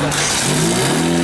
Obrigado.